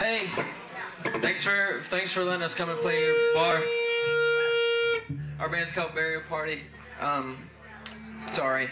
Hey, thanks for thanks for letting us come and play your bar. Our band's called Burial Party. Um, sorry.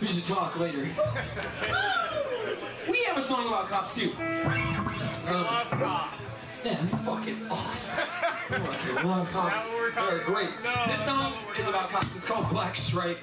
We should talk later. We have a song about cops too. Um, yeah, fucking awesome. Fucking love cops. Not what we're talking They're great. No, this song not what we're is about cops. It's called Black Stripe.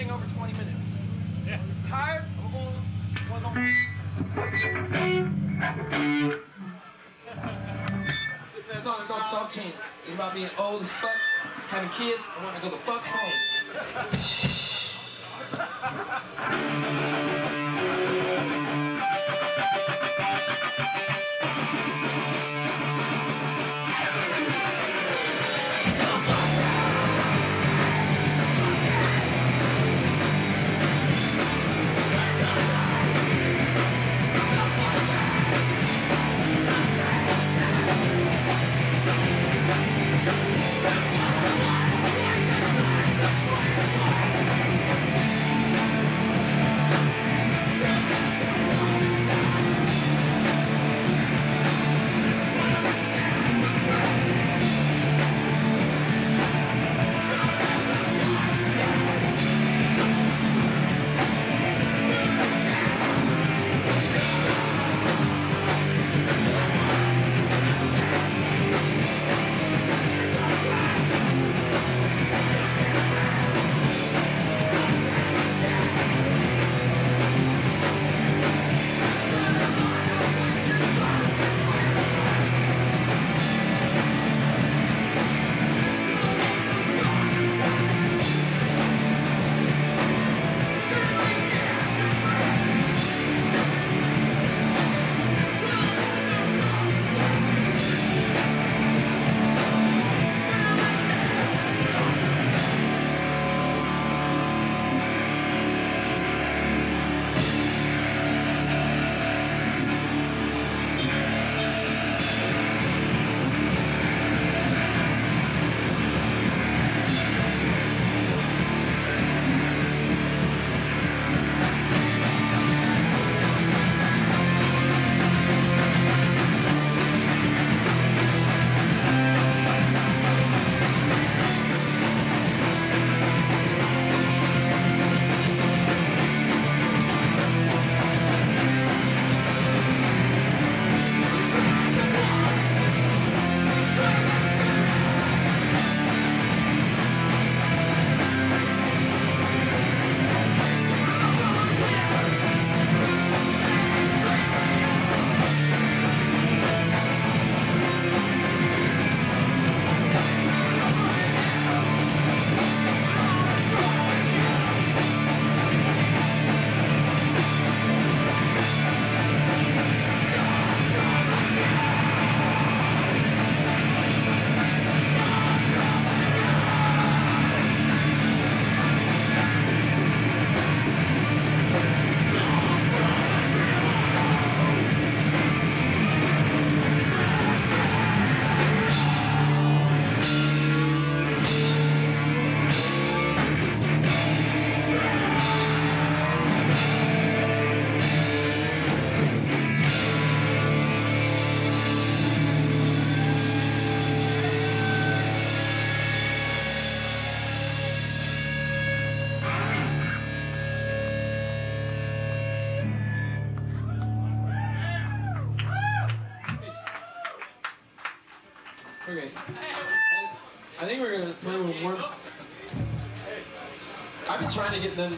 anything over 20 minutes. Yeah. I'm tired This called Soft Change. It's about being old as fuck, having kids, and wanting to go the fuck home.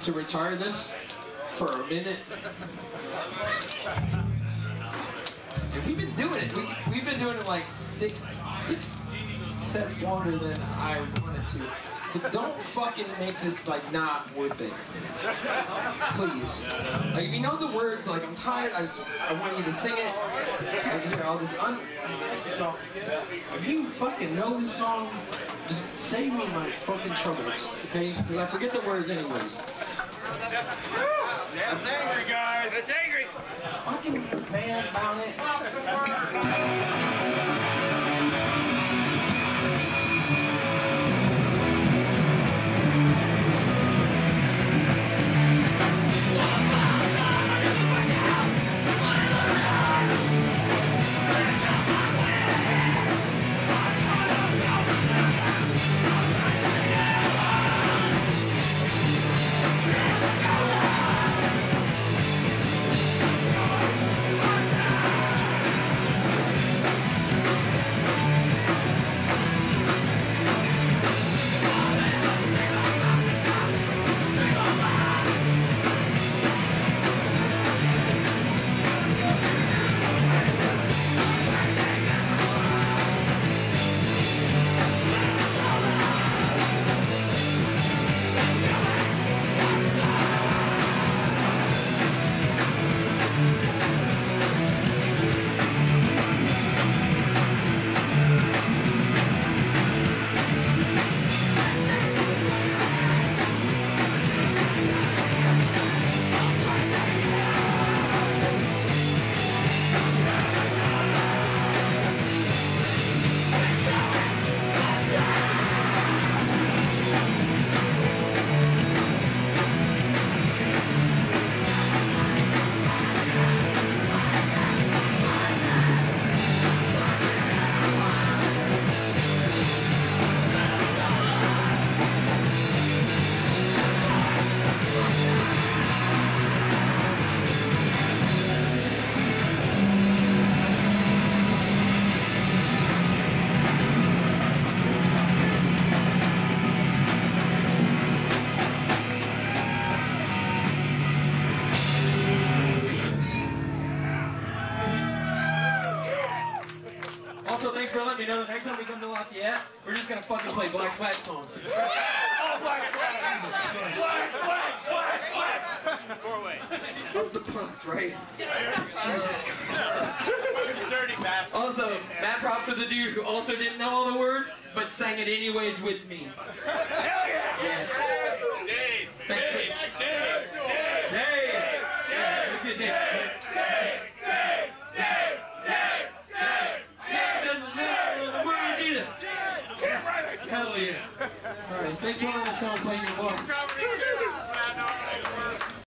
to retire this for a minute. And we've been doing it. We, we've been doing it like six, six sets longer than I wanted to. So don't fucking make this like not worth it. Please. Like if you know the words, like I'm tired, I, just, I want you to sing it. Like, here, I'll just un- song. If you fucking know this song, just save me my fucking troubles, okay? Because I forget the words anyways. That's angry, guys. It's angry. Fucking mad about it. Thanks for letting me know that next time we come to Lafayette, we're just gonna fucking play Black Flag songs. oh, Black Flag! Jesus Christ. Black Flag! Black Flag! Norway. Up the pumps, right? Jesus Christ. Dirty bastard. Also, mad props to the dude who also didn't know all the words, but sang it anyways with me. Hell yeah. Yes. Dave. Thanks for- Dave. Dave. Thanks for letting us know and playing your book.